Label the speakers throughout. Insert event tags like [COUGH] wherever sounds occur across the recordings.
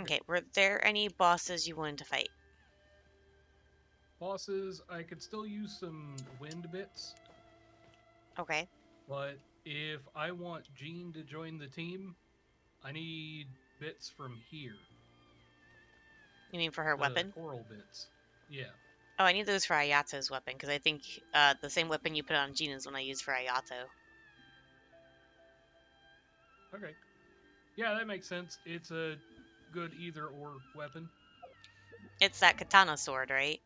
Speaker 1: Okay, [LAUGHS] were there any bosses you wanted to fight?
Speaker 2: Bosses, I could still use some wind bits,
Speaker 1: Okay.
Speaker 2: but if I want Jean to join the team, I need bits from here.
Speaker 1: You mean for her
Speaker 2: the
Speaker 1: weapon?
Speaker 2: Coral bits. Yeah.
Speaker 1: Oh, I need those for Ayato's weapon, because I think uh, the same weapon you put on Jean is one I use for Ayato.
Speaker 2: Okay. Yeah, that makes sense. It's a good either or weapon.
Speaker 1: It's that katana sword, right?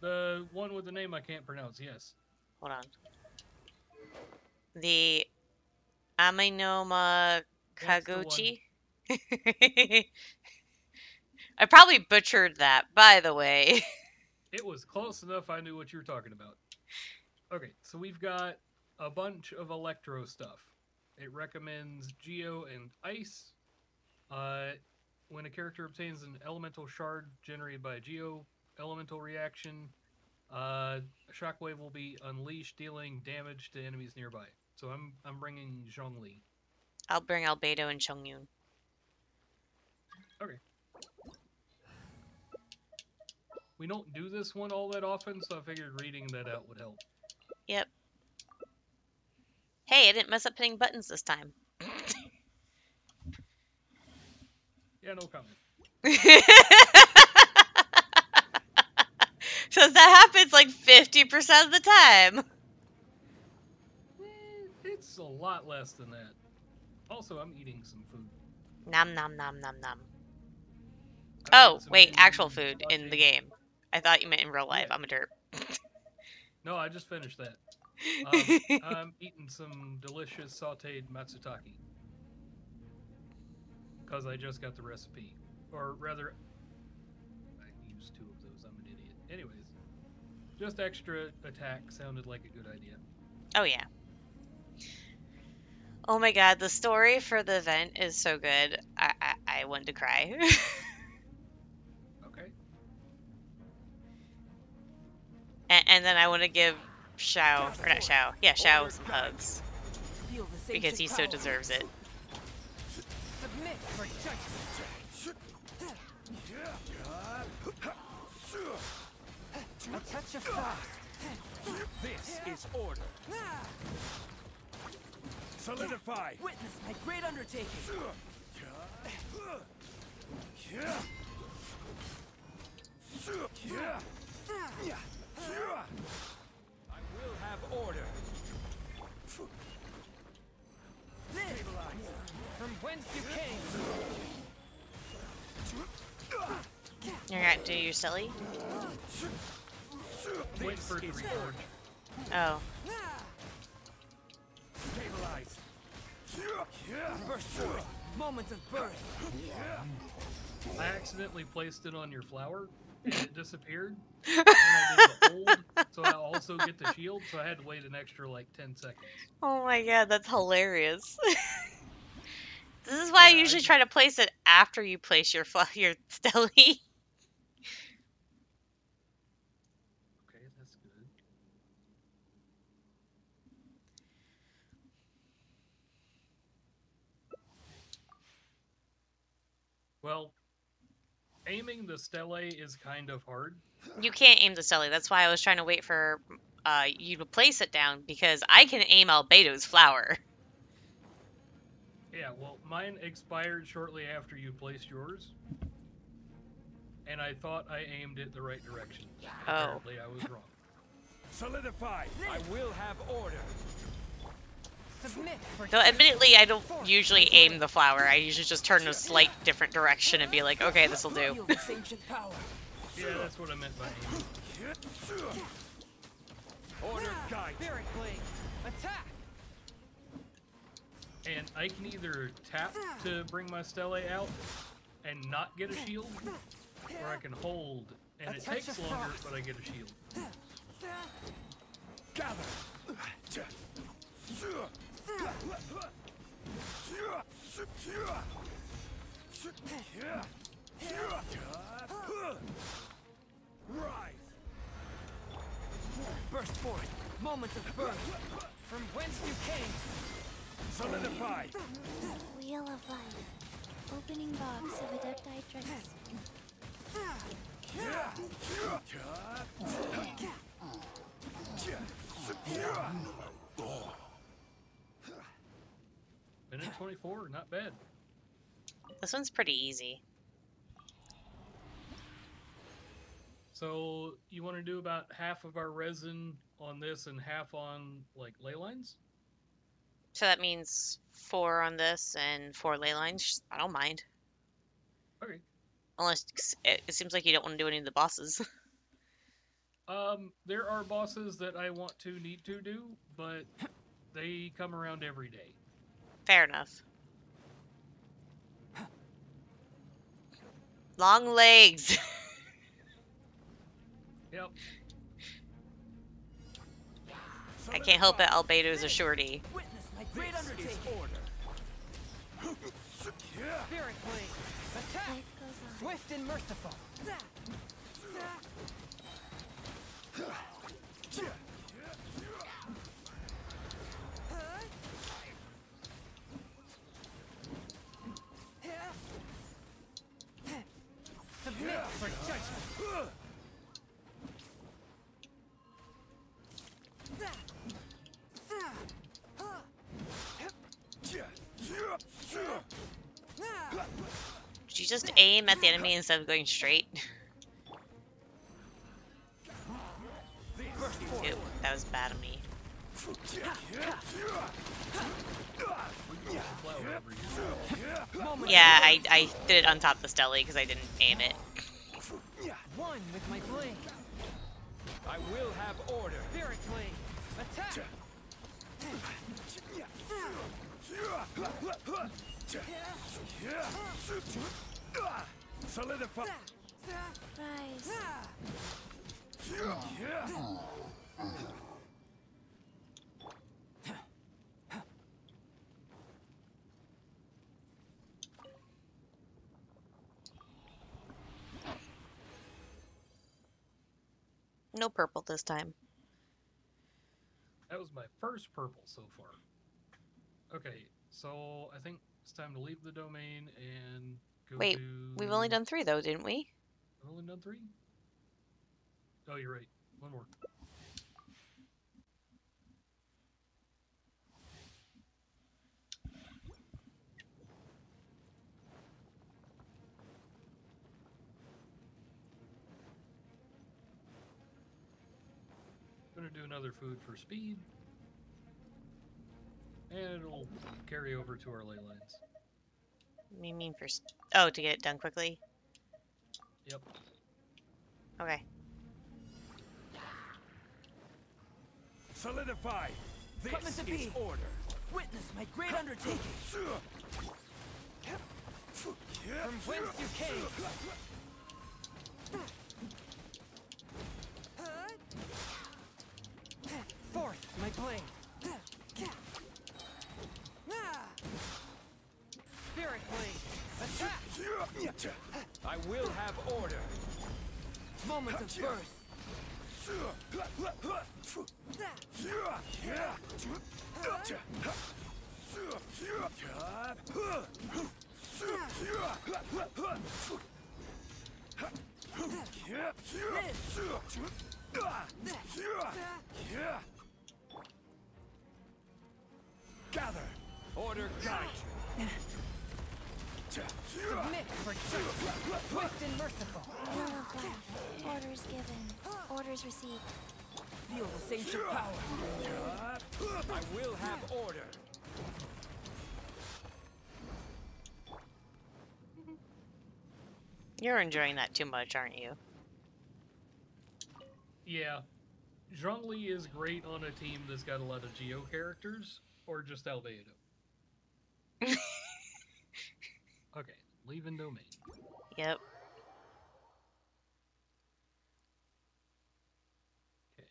Speaker 2: The one with the name I can't pronounce, yes.
Speaker 1: Hold on. The Aminoma. Kaguchi? [LAUGHS] I probably butchered that, by the way. [LAUGHS]
Speaker 2: It was close enough I knew what you were talking about. Okay, so we've got a bunch of electro stuff. It recommends Geo and Ice. Uh, when a character obtains an elemental shard generated by a Geo elemental reaction, uh, a shockwave will be unleashed, dealing damage to enemies nearby. So I'm I'm bringing Zhongli.
Speaker 1: I'll bring Albedo and Chongyun. Okay.
Speaker 2: We don't do this one all that often, so I figured reading that out would help.
Speaker 1: Yep. Hey, I didn't mess up hitting buttons this time. [LAUGHS]
Speaker 2: Yeah, no comment. [LAUGHS]
Speaker 1: so that happens like 50% of the time.
Speaker 2: Eh, It's a lot less than that. Also, I'm eating some food.
Speaker 1: Nom nom nom nom nom. Oh, wait, actual food in the
Speaker 2: sausage.
Speaker 1: game. I thought you meant in real life.
Speaker 2: Yeah.
Speaker 1: I'm a derp. [LAUGHS]
Speaker 2: No, I just finished that. Um, [LAUGHS] I'm eating some delicious sauteed matsutake. Because I just got the recipe. Or rather, I used two of those. I'm an idiot. Anyways, just extra attack sounded like a good idea.
Speaker 1: oh, yeah. Oh my god, the story for the event is so good. I, I, I wanted to cry. [LAUGHS]
Speaker 2: Okay.
Speaker 1: and, and then I want to give Xiao, or not Xiao, yeah, Xiao some hugs. Because he so deserves it.
Speaker 3: For judgment. A touch of frost.
Speaker 4: This is order. Solidify.
Speaker 3: Witness my great undertaking.
Speaker 4: I will have order.
Speaker 3: Live. From whence you came.
Speaker 1: You're gonna do your silly?
Speaker 2: Wait for it to
Speaker 4: is
Speaker 2: recharge.
Speaker 1: Oh.
Speaker 4: Stabilize.
Speaker 3: Burst forth. Moment of birth.
Speaker 2: I accidentally placed it on your flower, and it disappeared. and I did the hold, so I also get the shield, so I had to wait an extra like 10 seconds.
Speaker 1: Oh my god, that's hilarious. [LAUGHS] this is why I
Speaker 2: Yeah, I
Speaker 1: usually
Speaker 2: just-
Speaker 1: try to place it after you place your your [LAUGHS] stelly.
Speaker 2: Okay, that's good. Well, aiming the stele is kind of hard.
Speaker 1: You can't aim the stelly. That's why I was trying to wait for uh, you to place it down because I can aim Albedo's flower.
Speaker 2: Yeah, well, mine expired shortly after you placed yours. And I thought I aimed it the right direction.
Speaker 1: Oh.
Speaker 2: Apparently, I was wrong.
Speaker 4: Solidify. I will have order.
Speaker 1: Though, admittedly, I don't usually aim the flower. I usually just turn a slight different direction and be like, okay, this will do.
Speaker 2: Yeah, that's what I meant by aiming.
Speaker 4: Order guide.
Speaker 3: Attack.
Speaker 2: And I can either tap to bring my stele out and not get a shield, or I can hold and it takes longer, but I get a shield.
Speaker 4: Gather. Rise.
Speaker 3: Burst forth. Moment of birth. From whence you came.
Speaker 4: Solidify.
Speaker 5: Wheel of life. Opening box of Adepti Drex.
Speaker 2: Minute 24, not bad.
Speaker 1: This one's pretty easy.
Speaker 2: So you want to do about half of our resin on this and half on like ley lines?
Speaker 1: So that means four on this and four ley lines. I don't mind.
Speaker 2: Okay.
Speaker 1: Unless it, it seems like you don't want to do any of the bosses. [LAUGHS]
Speaker 2: Um, there are bosses that I want to need to do, but they come around every day.
Speaker 1: Fair enough. Long legs. [LAUGHS]
Speaker 2: Yep.
Speaker 1: I can't help it. Albedo's a shorty.
Speaker 3: Witness my great
Speaker 1: just aim at the enemy instead of going straight? [LAUGHS] Ew, that was bad of me.
Speaker 2: Flower over here.
Speaker 3: Moment
Speaker 1: Yeah, I, I did it on top of the Stelly because I didn't aim it.
Speaker 3: one with my blade.
Speaker 4: I will have order.
Speaker 3: Spirit blade. Attack.
Speaker 4: Solidify.
Speaker 5: Rise.
Speaker 1: No purple this time.
Speaker 2: That was my first purple so far. Okay, so I think it's time to leave the domain and go
Speaker 1: Wait,
Speaker 2: to...
Speaker 1: We've only done three though, didn't we?
Speaker 2: I've only done three? Oh, you're right. One more. Gonna do another food for speed. And it'll carry over to our ley lines.
Speaker 1: You mean for... Oh, to get it done quickly?
Speaker 2: Yep.
Speaker 1: Okay.
Speaker 4: Solidify. This
Speaker 3: Coming to
Speaker 4: is
Speaker 3: be.
Speaker 4: order.
Speaker 3: Witness my great undertaking. From whence you came. Forth my blade. Blade. Attack.
Speaker 4: I will have order.
Speaker 3: Moment of birth.
Speaker 4: Gather. Order guide. [LAUGHS]
Speaker 3: Submit for judgment. Swift and merciful.
Speaker 5: Will of life. Orders given. Orders received.
Speaker 3: Feel the ancient power.
Speaker 4: I will have order.
Speaker 1: You're enjoying that too much, aren't you?
Speaker 2: Yeah. Zhongli is great on a team that's got a lot of Geo characters, or just Albedo. [LAUGHS] leaving domain.
Speaker 1: Yep.
Speaker 2: Okay.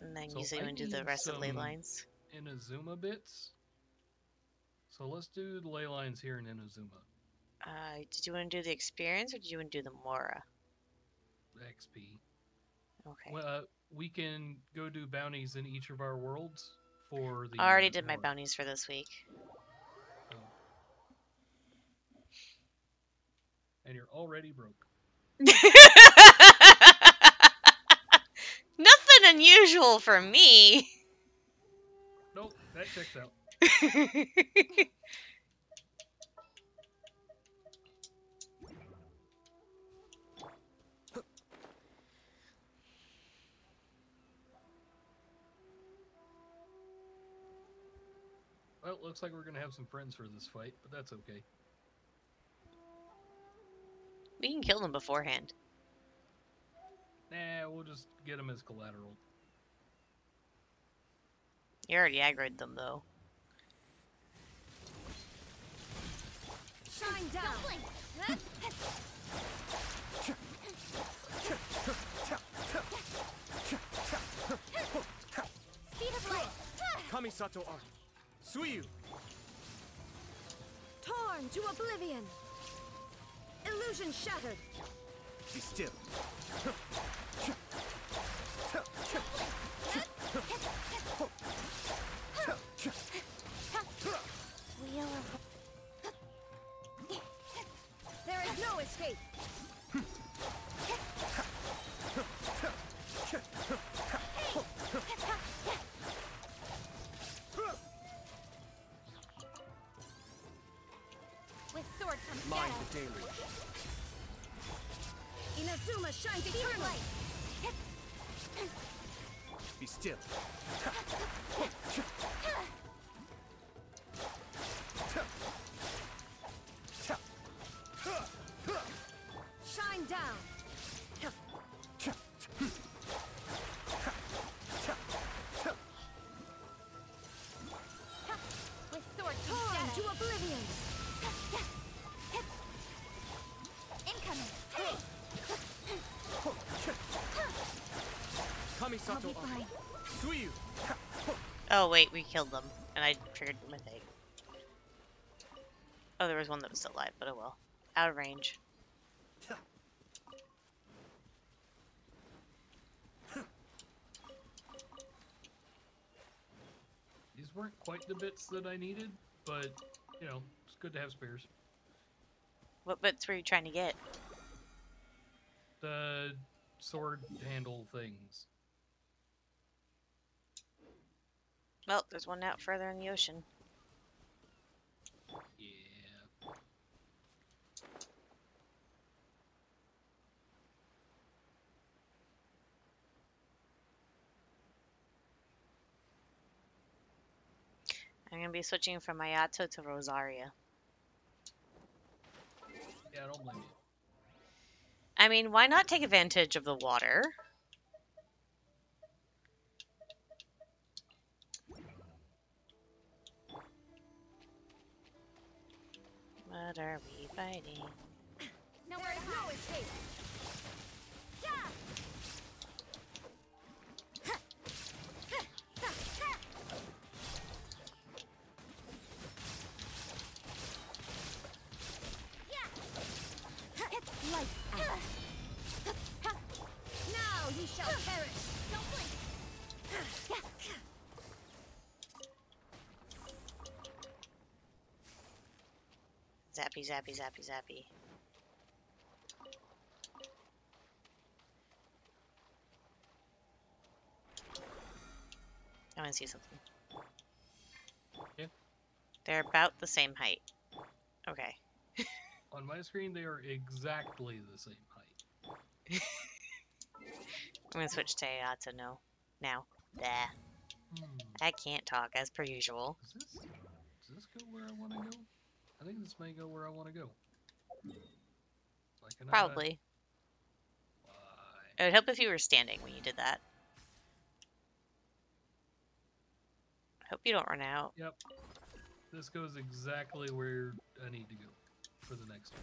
Speaker 1: And then
Speaker 2: So
Speaker 1: you say you
Speaker 2: I
Speaker 1: want to do the rest of the ley lines.
Speaker 2: Inazuma bits. So let's do the ley lines here in Inazuma.
Speaker 1: Uh, did you want to do the experience or did you want to do the Mora?
Speaker 2: XP.
Speaker 1: Okay.
Speaker 2: Well, uh, we can go do bounties in each of our worlds for the.
Speaker 1: I already did my bounties for this week.
Speaker 2: And you're already broke.
Speaker 1: Nothing unusual for me.
Speaker 2: Nope, that checks out. [LAUGHS] Well, it looks like we're gonna have some friends for this fight, but that's okay.
Speaker 1: We can kill them beforehand.
Speaker 2: Nah, we'll just get them as collateral.
Speaker 1: You already aggroed them though.
Speaker 6: Shine down.
Speaker 7: Speed of light.
Speaker 4: Kamisato Art. Suiyu.
Speaker 6: Torn to oblivion. Illusion shattered.
Speaker 4: Be still.
Speaker 6: There is no escape.
Speaker 4: Still.
Speaker 6: Shine down.
Speaker 7: With sword
Speaker 6: Torn to oblivion.
Speaker 7: Incoming. I'll
Speaker 4: Kamisato
Speaker 7: be fine.
Speaker 1: Oh wait, we killed them, and I triggered the mistake. Oh, there was one that was still alive, but oh well. Out of range.
Speaker 2: These weren't quite the bits that I needed, but you know, it's good to have spares.
Speaker 1: What bits were you trying to get?
Speaker 2: The sword handle things.
Speaker 1: Well, there's one out further in the ocean.
Speaker 2: Yeah.
Speaker 1: I'm gonna be switching from Ayato to Rosaria.
Speaker 2: Yeah, I don't blame you.
Speaker 1: I mean, why not take advantage of the water? What are we fighting?
Speaker 7: Nowhere to
Speaker 6: is no
Speaker 7: hide.
Speaker 6: escape.
Speaker 1: Zappy, zappy, zappy, zappy. I want to see something.
Speaker 2: Yeah.
Speaker 1: They're about the same height. Okay. [LAUGHS]
Speaker 2: On my screen, they are exactly the same height. [LAUGHS]
Speaker 1: I'm gonna switch to Ayato no. Now. There.
Speaker 2: Hmm.
Speaker 1: I can't talk as per usual.
Speaker 2: Does this, does this go where I want to go? I think this may go where I want to go. Like
Speaker 1: Probably.
Speaker 2: Why?
Speaker 1: I would help if you were standing when you did that. Hope you don't run out.
Speaker 2: Yep. This goes exactly where I need to go for the next one.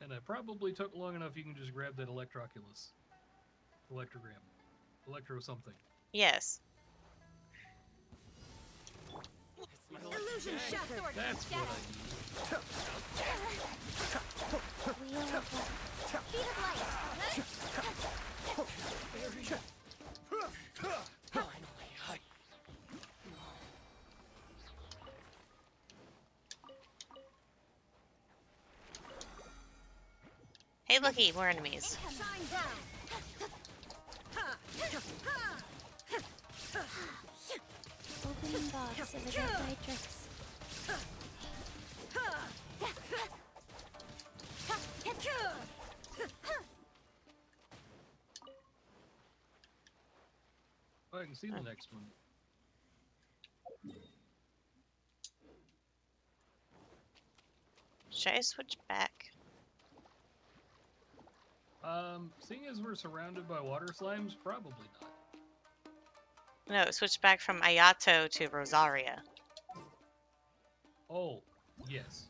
Speaker 2: And I probably took long enough you can just grab that Electroculus. Electrogram. Electro something.
Speaker 1: Yes.
Speaker 6: Illusion shattered.
Speaker 2: That's
Speaker 7: Speed of light.
Speaker 1: Hey, looky, we're enemies. [LAUGHS]
Speaker 5: Opening box of.
Speaker 2: Oh, I can see the next one.
Speaker 1: Should I switch back?
Speaker 2: Um, seeing as we're surrounded by water slimes, probably not.
Speaker 1: No, switch back from Ayato to Rosaria.
Speaker 2: Oh, yes.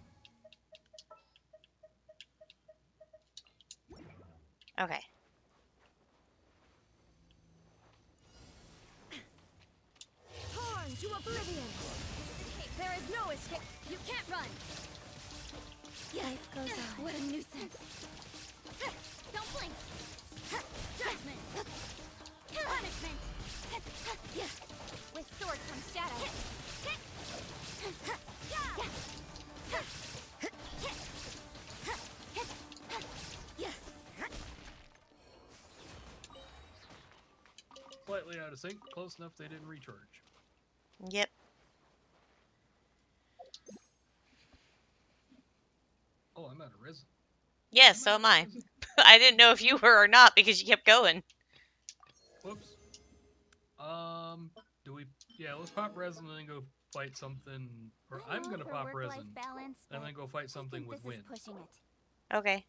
Speaker 1: Okay.
Speaker 7: Torn to oblivion. There is no escape. You can't run.
Speaker 5: Life goes on.
Speaker 7: What a nuisance. Don't blink. Judgment. Punishment. With sword comes shadow.
Speaker 2: Slightly out of sync, close enough they didn't recharge.
Speaker 1: Yep.
Speaker 2: Oh, I'm out of resin.
Speaker 1: Yes, so am I. [LAUGHS] I didn't know if you were or not because you kept going.
Speaker 2: Yeah, let's pop resin and then go fight something. Or I'm gonna pop resin
Speaker 7: balance,
Speaker 2: and then go fight something with wind.
Speaker 7: pushing it.
Speaker 1: Okay.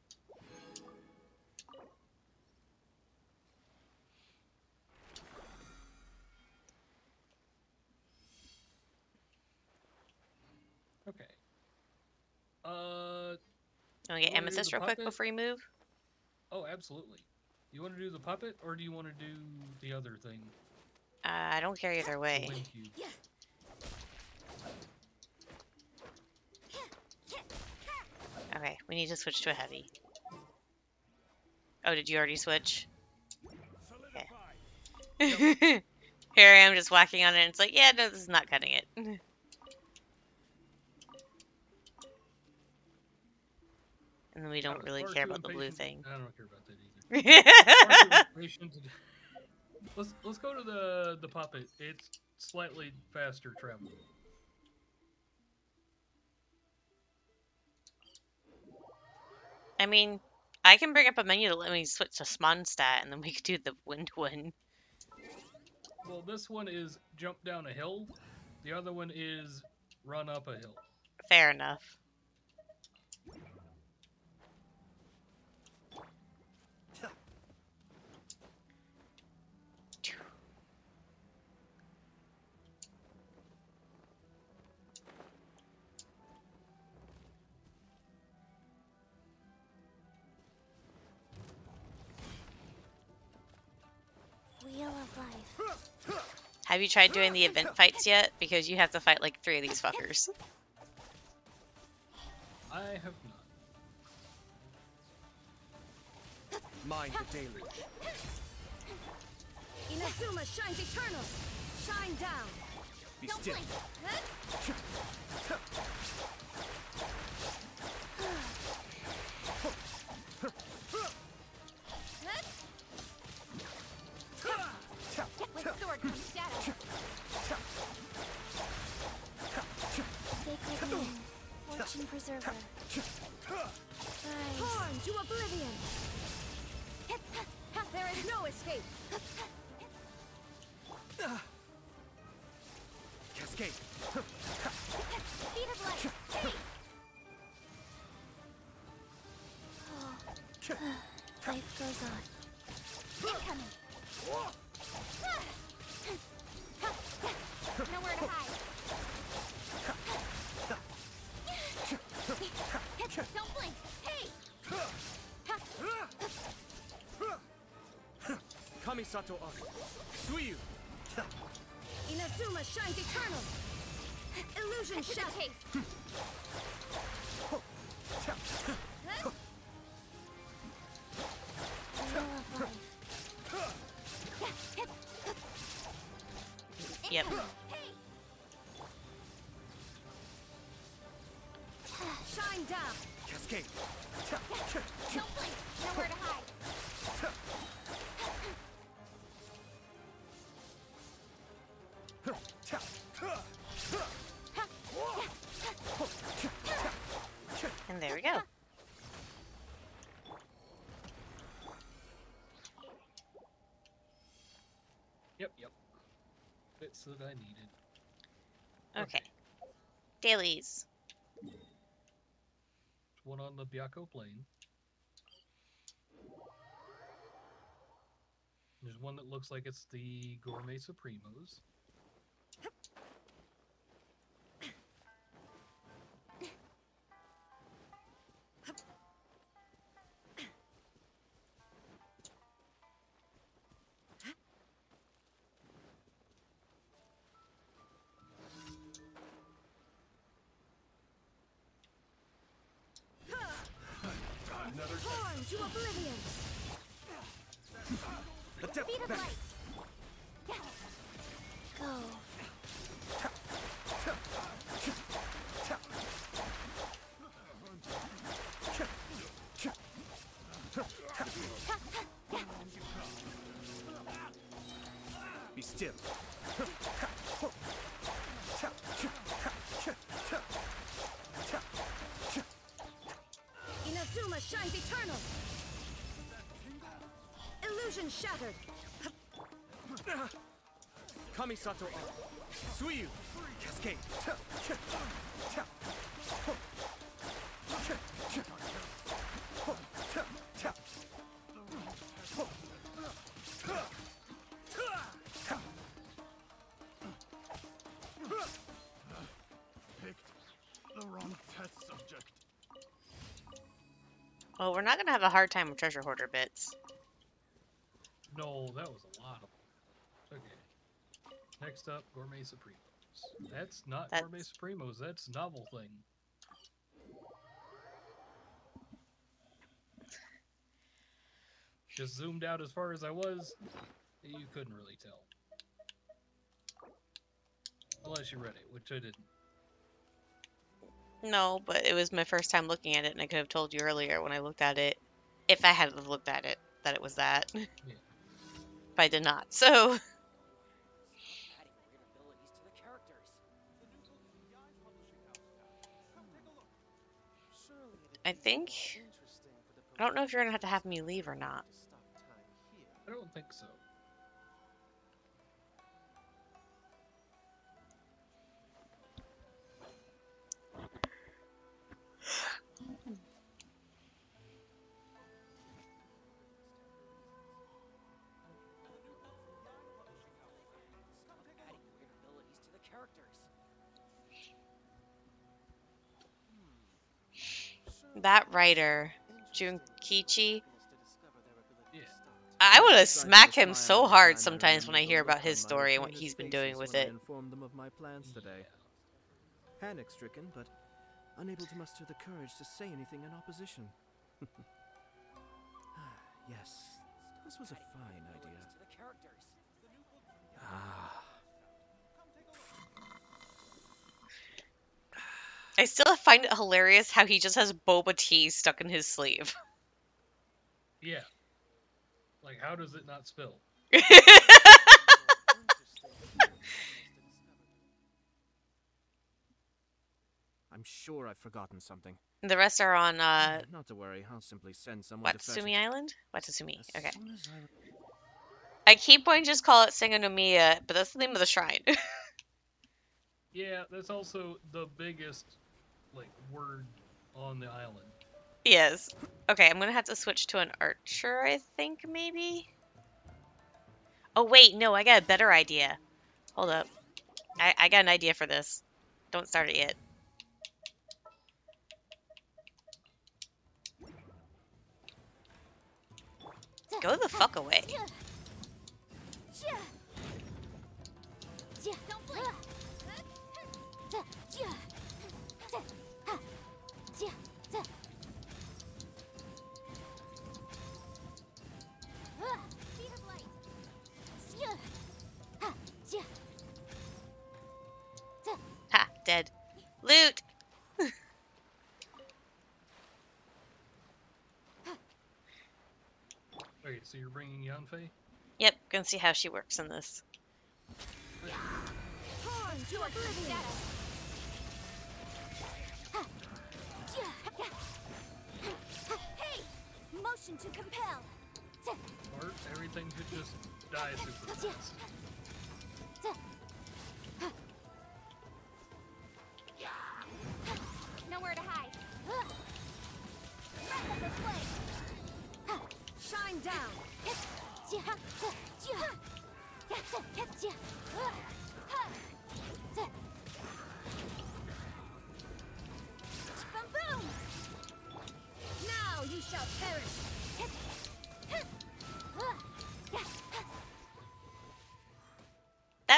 Speaker 2: Okay. Uh,
Speaker 1: You want to get Amethyst
Speaker 2: the
Speaker 1: real quick before you move?
Speaker 2: oh, absolutely. You want to do the puppet or do you want to do the other thing?
Speaker 1: Uh, I don't care either way. Okay, we need to switch to a heavy. Oh, did you already switch?
Speaker 4: Solidified. [LAUGHS]
Speaker 1: Here I am just whacking on it and it's like, yeah, no, this is not cutting it. [LAUGHS] And then we don't really care about the blue thing.
Speaker 2: I don't care about that either. [LAUGHS] Far too impatient to do- Let's let's go to the the puppet. It's slightly faster travel.
Speaker 1: I mean, I can bring up a menu to let me switch to Mondstadt and then we could do the wind one.
Speaker 2: Well, this one is jump down a hill. The other one is run up a hill.
Speaker 1: Fair enough.
Speaker 5: Wheel of life.
Speaker 1: Have you tried doing the event fights yet? Because you have to fight like three of these fuckers.
Speaker 2: I have not.
Speaker 4: Mind the deluge.
Speaker 7: Inazuma shines eternal. Shine down.
Speaker 4: Be
Speaker 7: Don't
Speaker 4: still.
Speaker 5: Preserver. Rise.
Speaker 7: Torn to oblivion. [LAUGHS] There is no escape.
Speaker 4: Kamisato Art. Suiyu.
Speaker 7: Inazuma shines eternal. Illusion shadow.
Speaker 5: Wheel of.
Speaker 1: Yep.
Speaker 2: Bits that I needed.
Speaker 1: Okay. Dailies.
Speaker 2: There's one on the Byakko Plain. There's one that looks like it's the Gourmet Supremos.
Speaker 6: Inazuma shines eternal. Illusion shattered.
Speaker 8: Kamisato up. Suiyu. Cascade.
Speaker 1: Well, we're not gonna have a hard time with treasure hoarder bits.
Speaker 2: No, that was a lot of them. Okay. Next up, Gourmet Supremos. That's not Gourmet Supremos, that's Novel Thing. Just zoomed out as far as I was, you couldn't really tell. Unless you read it, which I didn't.
Speaker 1: No, but it was my first time looking at it, and I could have told you earlier when I looked at it, if I had have looked at it, that it was that. But [LAUGHS] I did not. So
Speaker 9: adding [LAUGHS] weird abilities to the characters. Surely it'd
Speaker 1: I think
Speaker 9: more interesting for the
Speaker 1: I don't know if you're gonna have to have me leave or not.
Speaker 9: to stop time here.
Speaker 2: I don't think so.
Speaker 1: That writer. Junkichi,
Speaker 9: Happiness to discover their ability to
Speaker 2: Yeah.
Speaker 1: I would have
Speaker 4: Besides
Speaker 1: him so hard sometimes when I hear about his story and what he's been doing with it.
Speaker 4: informed them of my plans today. Panic-stricken, but unable to muster the courage to say anything in opposition. [LAUGHS] Ah, yes, this was a fine idea.
Speaker 9: abilities to the characters.
Speaker 4: Ah,
Speaker 1: I still find it hilarious how he just has boba tea stuck in his sleeve. [LAUGHS]
Speaker 2: Yeah. Like, how does it not spill?
Speaker 9: Interesting. Happiness to discover.
Speaker 4: I'm sure I've forgotten something.
Speaker 1: the rest are on uh,
Speaker 4: Not to worry, I'll simply send someone to fetch
Speaker 1: Watsumi
Speaker 4: it.
Speaker 1: Island? Watsumi.
Speaker 4: As
Speaker 1: Okay.
Speaker 4: I-
Speaker 1: I keep wanting to just call it Sangonomiya, but that's the name of the shrine. [LAUGHS]
Speaker 2: Yeah, that's also the biggest, like, word on the island.
Speaker 1: yes. Okay, I'm gonna have to switch to an archer, I think, maybe? Oh, wait, no, I got a better idea. Hold up. I, I got an idea for this. Don't start it yet. Go the fuck away.
Speaker 2: You're bringing Yanfei?
Speaker 1: Yep, gonna see how she works in this.
Speaker 3: Torn.
Speaker 5: Hey! Motion to compel.
Speaker 2: Or everything could just die super fast.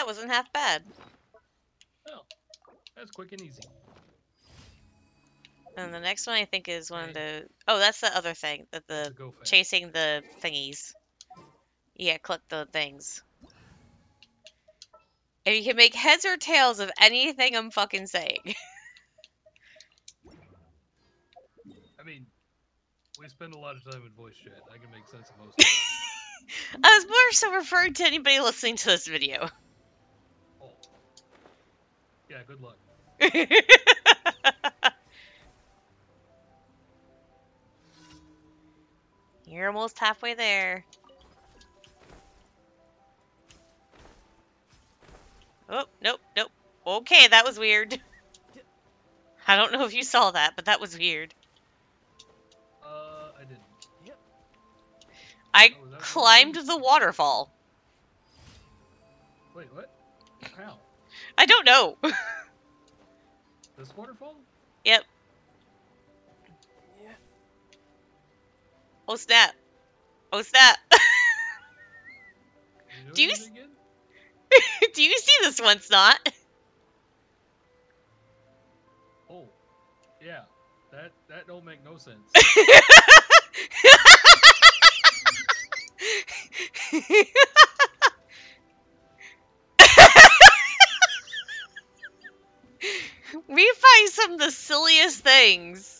Speaker 1: That wasn't half bad.
Speaker 2: Oh, that's quick and easy.
Speaker 1: And the next one I think is one of the. Oh, that's the other thing that the chasing the thingies. Yeah, click the things. If you can make heads or tails of anything I'm fucking saying. [LAUGHS]
Speaker 2: I mean, we spend a lot of time in voice chat. I can make sense of most [LAUGHS] of it.
Speaker 1: I was more so referring to anybody listening to this video.
Speaker 2: Yeah, good luck. [LAUGHS]
Speaker 1: You're almost halfway there. Oh, nope, nope. Okay, that was weird. [LAUGHS] I don't know if you saw that, but that was weird.
Speaker 2: Uh, I didn't. Yep.
Speaker 1: I
Speaker 2: Oh, is that what
Speaker 1: climbed the waterfall.
Speaker 2: Wait, what? How?
Speaker 1: I don't know. [LAUGHS]
Speaker 2: This waterfall?
Speaker 1: yep. Oh snap. Oh snap.
Speaker 2: You
Speaker 1: Do you
Speaker 2: doing
Speaker 1: s-
Speaker 2: it again? [LAUGHS]
Speaker 1: Do you see this one's not?
Speaker 2: Oh, yeah. That that don't make no sense. [LAUGHS] [LAUGHS]
Speaker 1: we find some of the silliest things.